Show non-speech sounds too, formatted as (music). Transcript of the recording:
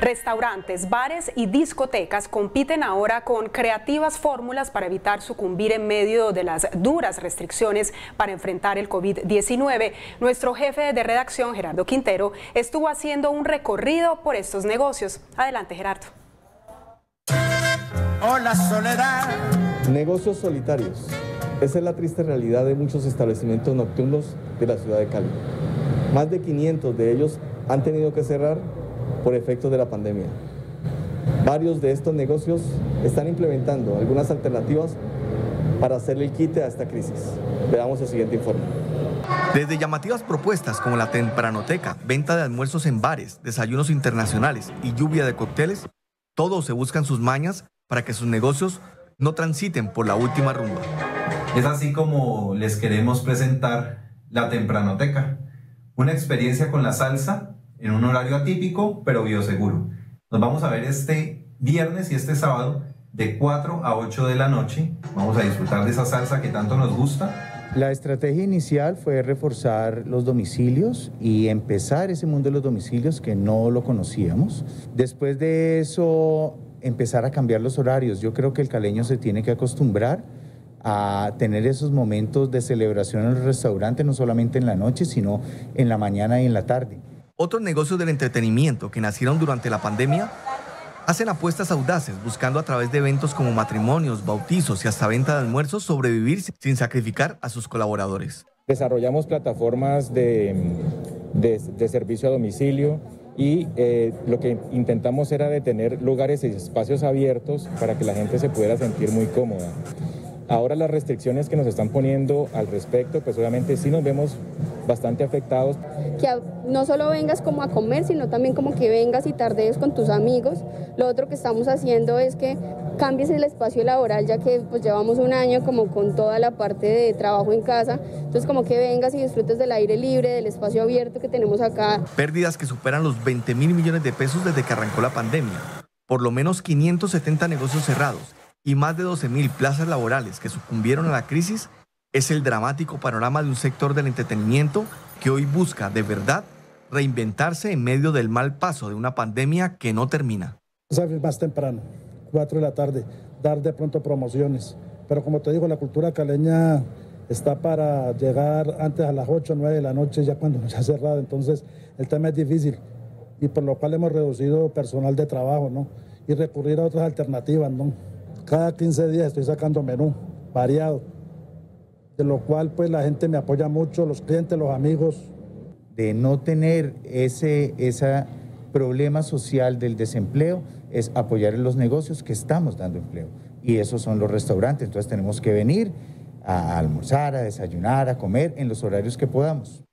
Restaurantes, bares y discotecas compiten ahora con creativas fórmulas para evitar sucumbir en medio de las duras restricciones para enfrentar el COVID-19. Nuestro jefe de redacción, Gerardo Quintero, estuvo haciendo un recorrido por estos negocios. Adelante, Gerardo. Hola, Soledad. Negocios solitarios. Esa es la triste realidad de muchos establecimientos nocturnos de la ciudad de Cali. Más de 500 de ellos han tenido que cerrar por efectos de la pandemia. Varios de estos negocios están implementando algunas alternativas para hacerle el quite a esta crisis. Veamos el siguiente informe. Desde llamativas propuestas como la tempranoteca, venta de almuerzos en bares, desayunos internacionales y lluvia de cócteles, todos se buscan sus mañas para que sus negocios no transiten por la última rumba. Es así como les queremos presentar la tempranoteca, una experiencia con la salsa en un horario atípico pero bioseguro. Nos vamos a ver este viernes y este sábado de 4 a 8 de la noche. Vamos a disfrutar de esa salsa que tanto nos gusta la estrategia inicial fue reforzar los domicilios y empezar ese mundo de los domicilios que no lo conocíamos. Después de eso, empezar a cambiar los horarios. Yo creo que el caleño se tiene que acostumbrar a tener esos momentos de celebración en el restaurante, no solamente en la noche, sino en la mañana y en la tarde. Otros negocios del entretenimiento que nacieron durante la pandemia hacen apuestas audaces buscando a través de eventos como matrimonios, bautizos y hasta venta de almuerzos sobrevivir sin sacrificar a sus colaboradores. Desarrollamos plataformas de, de, servicio a domicilio y eh, lo que intentamos era de tener lugares y espacios abiertos para que la gente se pudiera sentir muy cómoda. Ahora las restricciones que nos están poniendo al respecto, pues obviamente sí nos vemos bastante afectados. Que no solo vengas como a comer, sino también como que vengas y tardees con tus amigos. Lo otro que estamos haciendo es que cambies el espacio laboral, ya que pues llevamos un año como con toda la parte de trabajo en casa. Entonces como que vengas y disfrutes del aire libre, del espacio abierto que tenemos acá. Pérdidas que superan los 20 mil millones de pesos desde que arrancó la pandemia. Por lo menos 570 negocios cerrados y más de 12.000 plazas laborales que sucumbieron a la crisis es el dramático panorama de un sector del entretenimiento que hoy busca de verdad reinventarse en medio del mal paso de una pandemia que no termina. Sabes más temprano, 4 de la tarde, dar de pronto promociones. Pero como te digo, la cultura caleña está para llegar antes a las 8 o 9 de la noche, ya cuando (laughs) nos ha cerrado. Entonces, el tema es difícil y por lo cual hemos reducido personal de trabajo, ¿no? Y recurrir a otras alternativas, ¿no? Cada 15 días estoy sacando menú variado, de lo cual pues la gente me apoya mucho, los clientes, los amigos. De no tener ese, ese problema social del desempleo es apoyar en los negocios que estamos dando empleo. Y esos son los restaurantes. Entonces tenemos que venir a almorzar, a desayunar, a comer en los horarios que podamos.